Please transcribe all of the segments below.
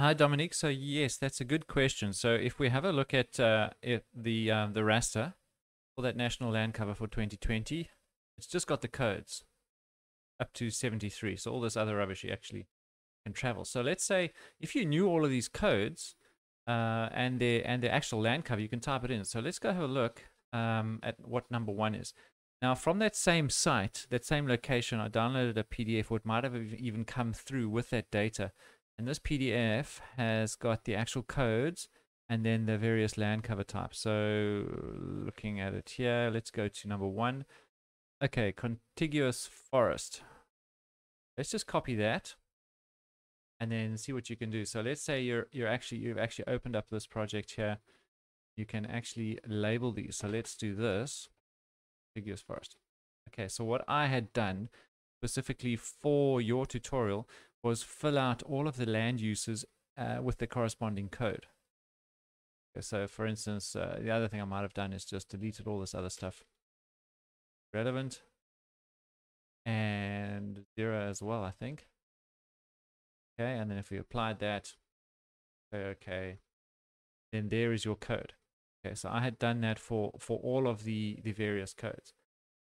Hi, Dominique. So yes, that's a good question. So if we have a look at uh, the um, the raster for that national land cover for 2020, it's just got the codes up to 73. So all this other rubbish you actually can travel. So let's say if you knew all of these codes uh, and their and the actual land cover, you can type it in. So let's go have a look um, at what number one is. Now from that same site, that same location, I downloaded a PDF, it might have even come through with that data. And this PDF has got the actual codes and then the various land cover types. So looking at it here, let's go to number one. Okay, contiguous forest. Let's just copy that and then see what you can do. So let's say you're you're actually you've actually opened up this project here. You can actually label these. So let's do this. Contiguous forest. Okay, so what I had done specifically for your tutorial was fill out all of the land uses uh, with the corresponding code. Okay, so for instance, uh, the other thing I might have done is just deleted all this other stuff. Relevant. And zero as well, I think. Okay, and then if we applied that, okay, then there is your code. Okay, so I had done that for, for all of the, the various codes.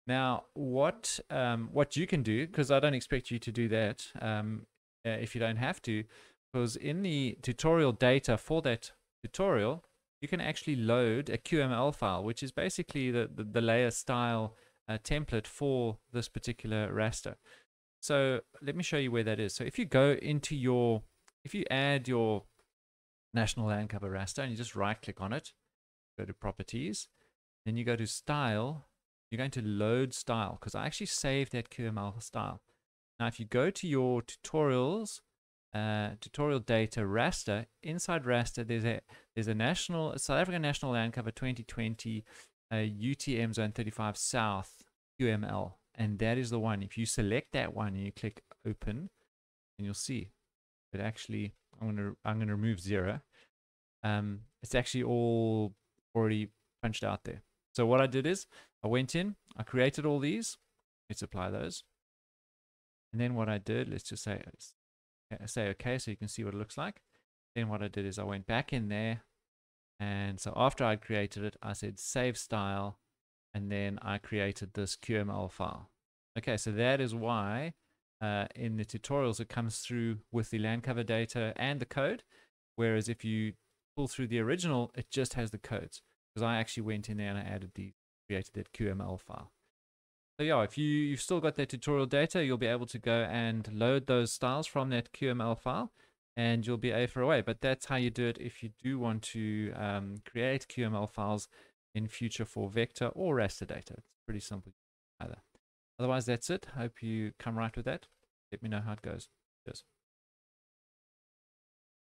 Now, what um, what you can do, because I don't expect you to do that um, uh, if you don't have to, because in the tutorial data for that tutorial, you can actually load a QML file, which is basically the, the, the layer style uh, template for this particular raster. So let me show you where that is. So if you go into your, if you add your national land cover raster and you just right click on it, go to properties, then you go to style, you're going to load style because I actually saved that QML style. Now if you go to your tutorials, uh, tutorial data raster, inside raster there's a there's a national South African National Land Cover 2020 uh, UTM Zone 35 South QML and that is the one. If you select that one and you click open and you'll see it actually i'm going to i'm to remove zero. Um it's actually all already punched out there. So what i did is i went in i created all these. Let's apply those and then what i did let's just say say okay so you can see what it looks like then what i did is i went back in there and so after i created it i said save style and then I created this QML file. Okay, so that is why uh, in the tutorials it comes through with the land cover data and the code, whereas if you pull through the original, it just has the codes. Because I actually went in there and I added the created that QML file. So yeah, if you, you've still got that tutorial data, you'll be able to go and load those styles from that QML file and you'll be A for away. But that's how you do it if you do want to um, create QML files in future for vector or raster data. It's pretty simple either. Otherwise, that's it. Hope you come right with that. Let me know how it goes. Cheers.